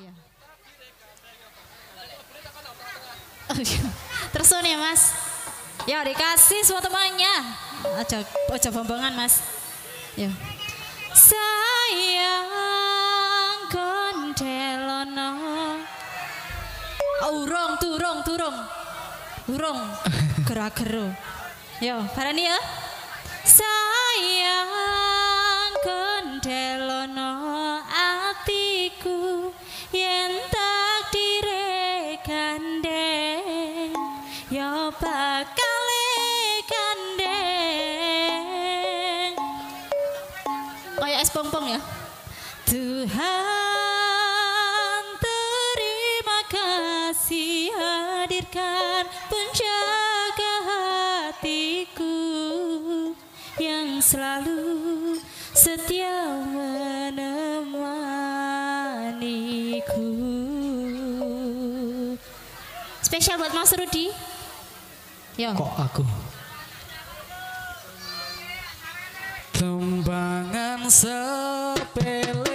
Iya. Terus ya mas. Ya dikasih semua temannya. Aja, aja bombongan mas. Ya. Sayang kondelono. Oh, urung, turung, turung. Urung. Gerak-geru. Yo, barani ya. Sayang gandeng yo bakal gandeng kayak es pong-pong ya Tuhan terima kasih hadirkan penjaga hatiku yang selalu setia menemaniku. Spesial buat Mas Rudi. Yo. Kok aku? Tembangan sepele